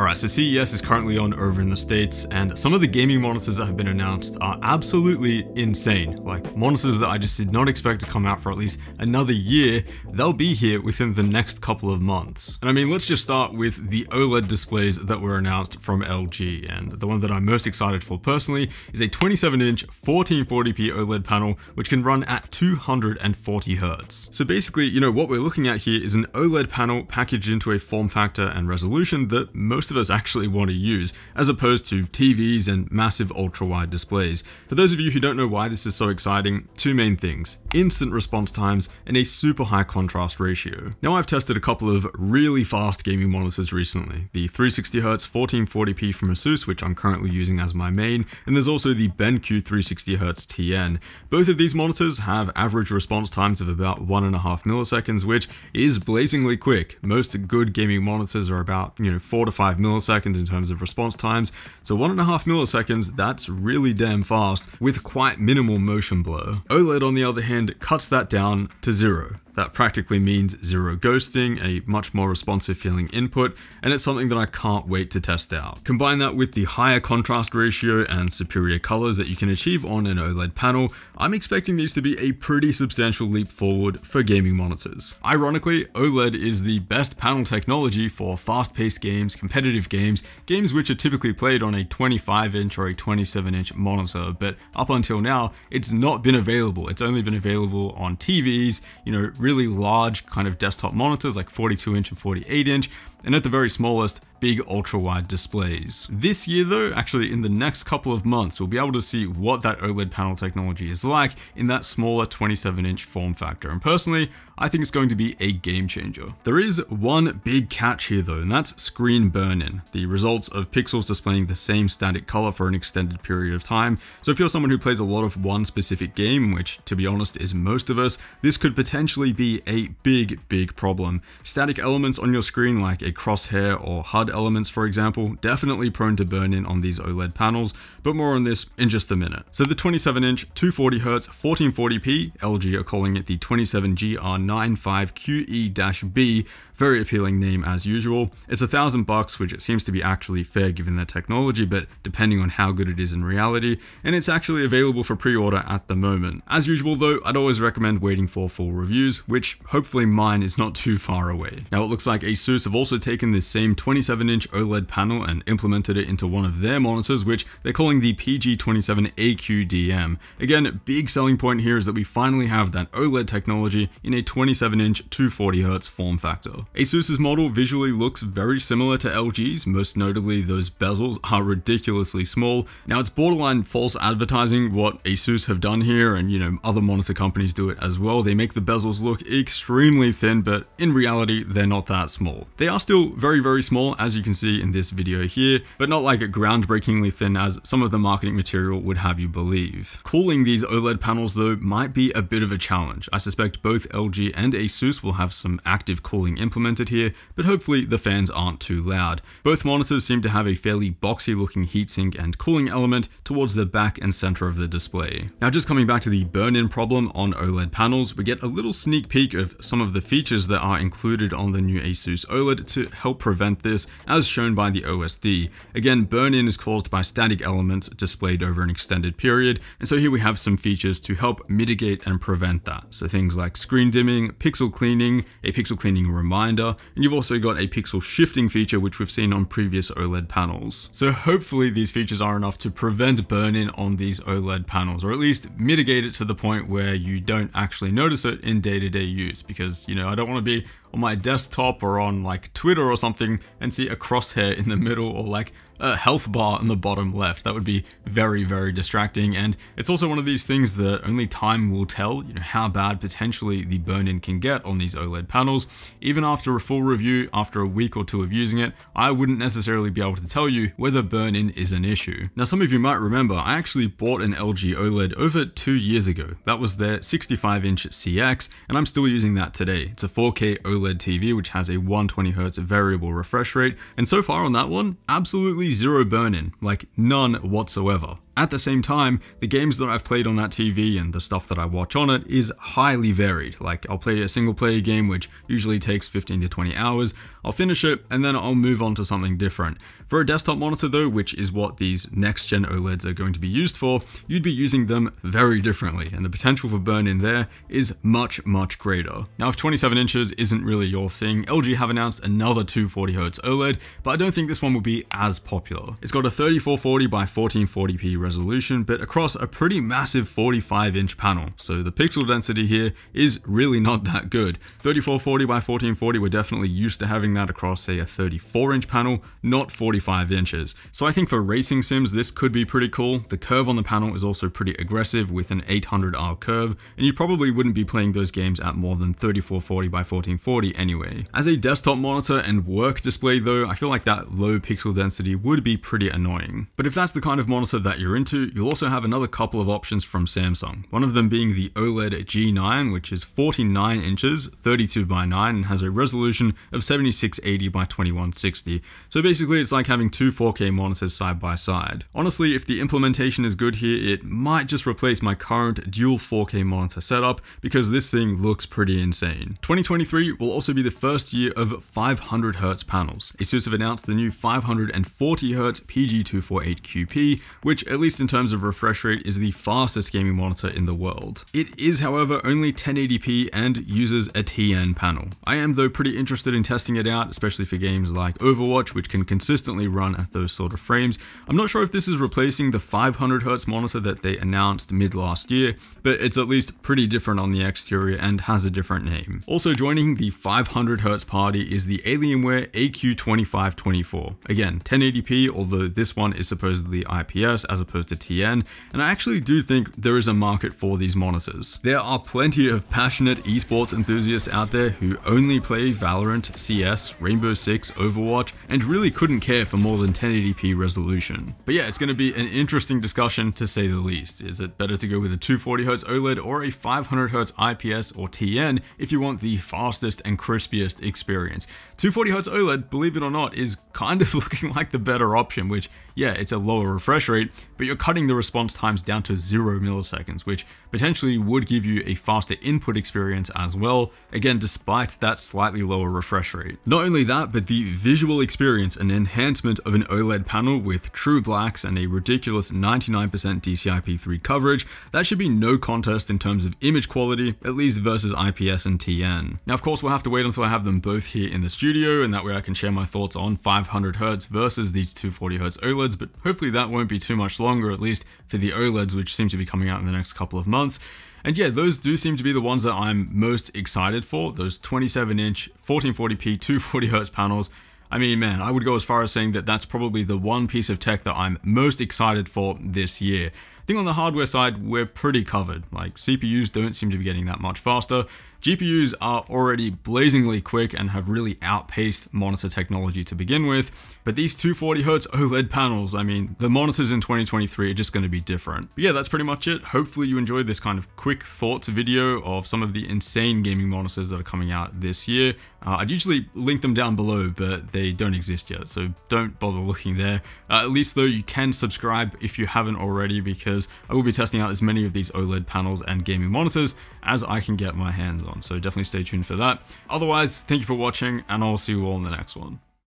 Alright, so CES is currently on over in the States, and some of the gaming monitors that have been announced are absolutely insane. Like, monitors that I just did not expect to come out for at least another year, they'll be here within the next couple of months. And I mean, let's just start with the OLED displays that were announced from LG, and the one that I'm most excited for personally is a 27-inch 1440p OLED panel, which can run at 240 Hz. So basically, you know, what we're looking at here is an OLED panel packaged into a form factor and resolution that most of us actually want to use, as opposed to TVs and massive ultra-wide displays. For those of you who don't know why this is so exciting, two main things. Instant response times and a super high contrast ratio. Now I've tested a couple of really fast gaming monitors recently. The 360Hz 1440p from Asus, which I'm currently using as my main, and there's also the BenQ 360Hz TN. Both of these monitors have average response times of about 1.5 milliseconds, which is blazingly quick. Most good gaming monitors are about, you know, 4 to 5 milliseconds in terms of response times. So one and a half milliseconds, that's really damn fast with quite minimal motion blur. OLED on the other hand cuts that down to zero. That practically means zero ghosting, a much more responsive feeling input, and it's something that I can't wait to test out. Combine that with the higher contrast ratio and superior colors that you can achieve on an OLED panel, I'm expecting these to be a pretty substantial leap forward for gaming monitors. Ironically, OLED is the best panel technology for fast-paced games, competitive games, games which are typically played on a 25-inch or a 27-inch monitor, but up until now, it's not been available. It's only been available on TVs, you know, really large kind of desktop monitors like 42 inch and 48 inch, and at the very smallest, big ultra-wide displays. This year though, actually in the next couple of months, we'll be able to see what that OLED panel technology is like in that smaller 27-inch form factor. And personally, I think it's going to be a game changer. There is one big catch here though, and that's screen burn-in, the results of pixels displaying the same static color for an extended period of time. So if you're someone who plays a lot of one specific game, which to be honest is most of us, this could potentially be a big, big problem. Static elements on your screen like a crosshair or HUD elements, for example, definitely prone to burn in on these OLED panels, but more on this in just a minute. So the 27-inch 240Hz 1440p, LG are calling it the 27GR95QE-B very appealing name as usual. It's a thousand bucks, which it seems to be actually fair given their technology, but depending on how good it is in reality, and it's actually available for pre-order at the moment. As usual though, I'd always recommend waiting for full reviews, which hopefully mine is not too far away. Now it looks like Asus have also taken this same 27-inch OLED panel and implemented it into one of their monitors, which they're calling the PG27AQDM. Again, big selling point here is that we finally have that OLED technology in a 27-inch 240Hz form factor. Asus's model visually looks very similar to LG's, most notably those bezels are ridiculously small. Now it's borderline false advertising what Asus have done here and you know other monitor companies do it as well. They make the bezels look extremely thin but in reality they're not that small. They are still very very small as you can see in this video here but not like groundbreakingly thin as some of the marketing material would have you believe. Cooling these OLED panels though might be a bit of a challenge. I suspect both LG and Asus will have some active cooling implemented implemented here, but hopefully the fans aren't too loud. Both monitors seem to have a fairly boxy looking heatsink and cooling element towards the back and center of the display. Now just coming back to the burn-in problem on OLED panels, we get a little sneak peek of some of the features that are included on the new Asus OLED to help prevent this as shown by the OSD. Again, burn-in is caused by static elements displayed over an extended period, and so here we have some features to help mitigate and prevent that. So things like screen dimming, pixel cleaning, a pixel cleaning reminder, and you've also got a pixel shifting feature which we've seen on previous OLED panels. So hopefully these features are enough to prevent burn-in on these OLED panels, or at least mitigate it to the point where you don't actually notice it in day-to-day -day use, because, you know, I don't want to be on my desktop or on like Twitter or something and see a crosshair in the middle or like a health bar in the bottom left. That would be very, very distracting. And it's also one of these things that only time will tell, you know, how bad potentially the burn-in can get on these OLED panels. Even after a full review, after a week or two of using it, I wouldn't necessarily be able to tell you whether burn-in is an issue. Now, some of you might remember, I actually bought an LG OLED over two years ago. That was their 65-inch CX, and I'm still using that today. It's a 4K OLED OLED TV, which has a 120Hz variable refresh rate. And so far on that one, absolutely zero burn-in, like none whatsoever. At the same time, the games that I've played on that TV and the stuff that I watch on it is highly varied. Like I'll play a single player game which usually takes 15 to 20 hours, I'll finish it and then I'll move on to something different. For a desktop monitor though, which is what these next gen OLEDs are going to be used for, you'd be using them very differently and the potential for burn in there is much, much greater. Now if 27 inches isn't really your thing, LG have announced another 240Hz OLED, but I don't think this one will be as popular. It's got a 3440 by 1440p resolution, but across a pretty massive 45 inch panel, so the pixel density here is really not that good. 3440 by 1440 we're definitely used to having that across say a 34 inch panel, not 45 inches. So I think for racing sims this could be pretty cool. The curve on the panel is also pretty aggressive with an 800R curve, and you probably wouldn't be playing those games at more than 3440 by 1440 anyway. As a desktop monitor and work display though, I feel like that low pixel density would be pretty annoying. But if that's the kind of monitor that you're into, you'll also have another couple of options from Samsung. One of them being the OLED G9, which is 49 inches, 32 by 9, and has a resolution of 7680 by 2160. So basically it's like having two 4K monitors side by side. Honestly, if the implementation is good here, it might just replace my current dual 4K monitor setup because this thing looks pretty insane. 2023 will also be the first year of 500Hz panels. ASUS have announced the new 540Hz PG248QP, which at least in terms of refresh rate is the fastest gaming monitor in the world. It is however only 1080p and uses a TN panel. I am though pretty interested in testing it out, especially for games like Overwatch, which can consistently run at those sort of frames. I'm not sure if this is replacing the 500Hz monitor that they announced mid last year, but it's at least pretty different on the exterior and has a different name. Also joining the 500Hz party is the Alienware AQ2524. Again, 1080p, although this one is supposedly IPS as opposed to TN, and I actually do think there is a market for these monitors. There are plenty of passionate esports enthusiasts out there who only play Valorant, CS, Rainbow Six, Overwatch, and really couldn't care for more than 1080p resolution. But yeah, it's going to be an interesting discussion to say the least. Is it better to go with a 240Hz OLED or a 500Hz IPS or TN if you want the fastest and crispiest experience? 240Hz OLED, believe it or not, is kind of looking like the better option, which, yeah, it's a lower refresh rate, but you're cutting the response times down to zero milliseconds, which potentially would give you a faster input experience as well, again, despite that slightly lower refresh rate. Not only that, but the visual experience and enhancement of an OLED panel with true blacks and a ridiculous 99% DCI-P3 coverage, that should be no contest in terms of image quality, at least versus IPS and TN. Now, of course, we'll have to wait until I have them both here in the studio and that way I can share my thoughts on 500Hz versus these 240Hz OLEDs, but hopefully that won't be too much longer, at least for the OLEDs, which seem to be coming out in the next couple of months. And yeah, those do seem to be the ones that I'm most excited for, those 27-inch 1440p 240Hz panels. I mean, man, I would go as far as saying that that's probably the one piece of tech that I'm most excited for this year. I think on the hardware side, we're pretty covered. Like, CPUs don't seem to be getting that much faster. GPUs are already blazingly quick and have really outpaced monitor technology to begin with, but these 240Hz OLED panels, I mean, the monitors in 2023 are just going to be different. But yeah, that's pretty much it. Hopefully you enjoyed this kind of quick thoughts video of some of the insane gaming monitors that are coming out this year. Uh, I'd usually link them down below, but they don't exist yet, so don't bother looking there. Uh, at least though, you can subscribe if you haven't already, because I will be testing out as many of these OLED panels and gaming monitors as I can get my hands on on, so definitely stay tuned for that. Otherwise, thank you for watching, and I'll see you all in the next one.